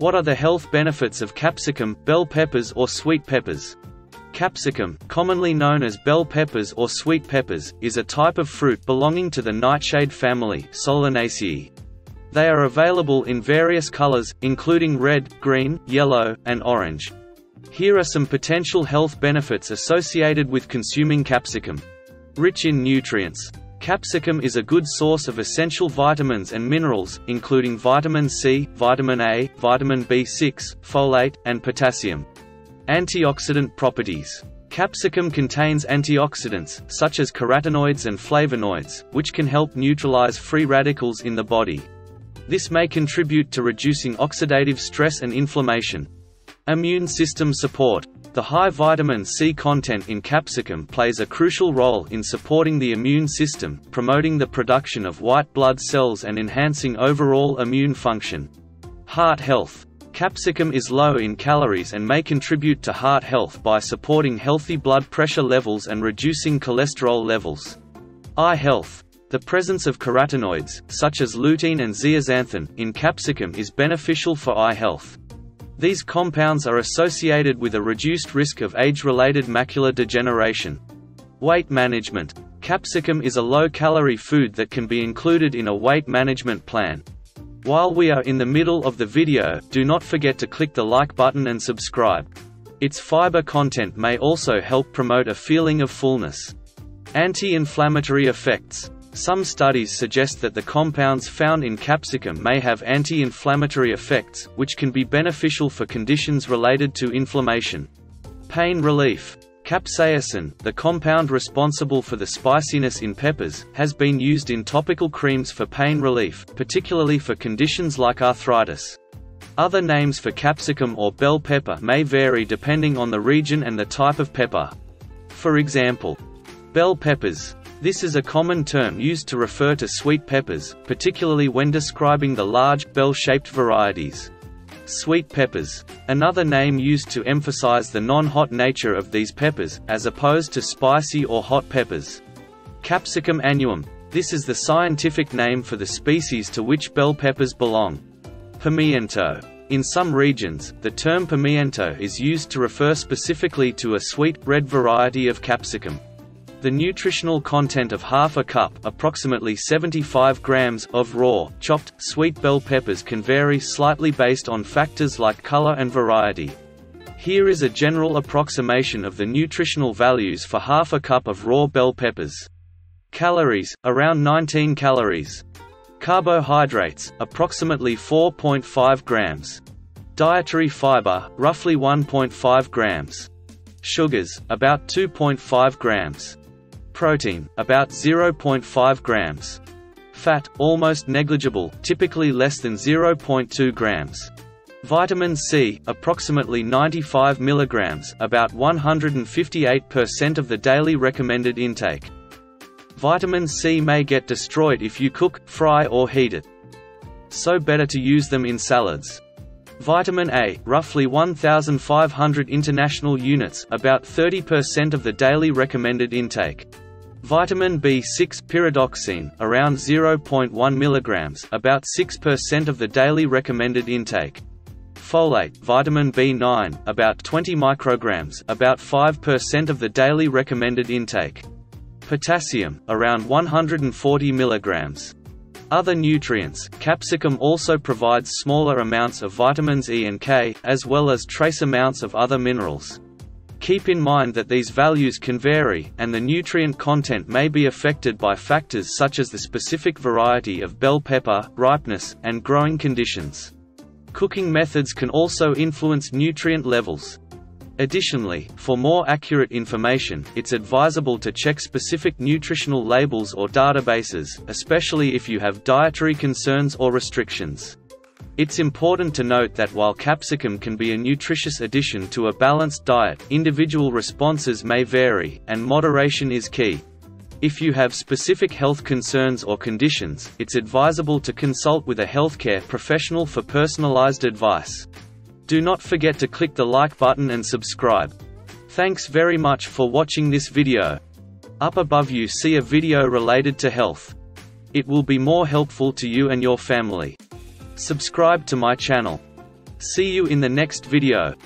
What are the health benefits of capsicum, bell peppers or sweet peppers? Capsicum, commonly known as bell peppers or sweet peppers, is a type of fruit belonging to the nightshade family Solanaceae. They are available in various colors, including red, green, yellow, and orange. Here are some potential health benefits associated with consuming capsicum. Rich in nutrients. Capsicum is a good source of essential vitamins and minerals, including vitamin C, vitamin A, vitamin B6, folate, and potassium. Antioxidant properties. Capsicum contains antioxidants, such as carotenoids and flavonoids, which can help neutralize free radicals in the body. This may contribute to reducing oxidative stress and inflammation. Immune system support. The high vitamin C content in capsicum plays a crucial role in supporting the immune system, promoting the production of white blood cells and enhancing overall immune function. Heart health. Capsicum is low in calories and may contribute to heart health by supporting healthy blood pressure levels and reducing cholesterol levels. Eye health. The presence of carotenoids, such as lutein and zeaxanthin, in capsicum is beneficial for eye health. These compounds are associated with a reduced risk of age-related macular degeneration. Weight management. Capsicum is a low-calorie food that can be included in a weight management plan. While we are in the middle of the video, do not forget to click the like button and subscribe. Its fiber content may also help promote a feeling of fullness. Anti-inflammatory effects. Some studies suggest that the compounds found in capsicum may have anti-inflammatory effects, which can be beneficial for conditions related to inflammation. Pain relief. Capsaicin, the compound responsible for the spiciness in peppers, has been used in topical creams for pain relief, particularly for conditions like arthritis. Other names for capsicum or bell pepper may vary depending on the region and the type of pepper. For example, bell peppers, this is a common term used to refer to sweet peppers, particularly when describing the large, bell-shaped varieties. Sweet peppers. Another name used to emphasize the non-hot nature of these peppers, as opposed to spicy or hot peppers. Capsicum annuum. This is the scientific name for the species to which bell peppers belong. Pimiento. In some regions, the term pimiento is used to refer specifically to a sweet, red variety of capsicum. The nutritional content of half a cup approximately 75 grams of raw, chopped, sweet bell peppers can vary slightly based on factors like color and variety. Here is a general approximation of the nutritional values for half a cup of raw bell peppers. Calories, around 19 calories. Carbohydrates, approximately 4.5 grams. Dietary fiber, roughly 1.5 grams. Sugars, about 2.5 grams. Protein, about 0.5 grams. Fat, almost negligible, typically less than 0.2 grams. Vitamin C, approximately 95 milligrams, about 158% of the daily recommended intake. Vitamin C may get destroyed if you cook, fry or heat it. So better to use them in salads. Vitamin A, roughly 1,500 international units about 30% of the daily recommended intake. Vitamin B6 pyridoxine, around 0.1 mg about 6% of the daily recommended intake. Folate, vitamin B9, about 20 micrograms about 5% of the daily recommended intake. Potassium, around 140 mg. Other nutrients, capsicum also provides smaller amounts of vitamins E and K, as well as trace amounts of other minerals. Keep in mind that these values can vary, and the nutrient content may be affected by factors such as the specific variety of bell pepper, ripeness, and growing conditions. Cooking methods can also influence nutrient levels. Additionally, for more accurate information, it's advisable to check specific nutritional labels or databases, especially if you have dietary concerns or restrictions. It's important to note that while capsicum can be a nutritious addition to a balanced diet, individual responses may vary, and moderation is key. If you have specific health concerns or conditions, it's advisable to consult with a healthcare professional for personalized advice. Do not forget to click the like button and subscribe. Thanks very much for watching this video. Up above you see a video related to health. It will be more helpful to you and your family. Subscribe to my channel. See you in the next video.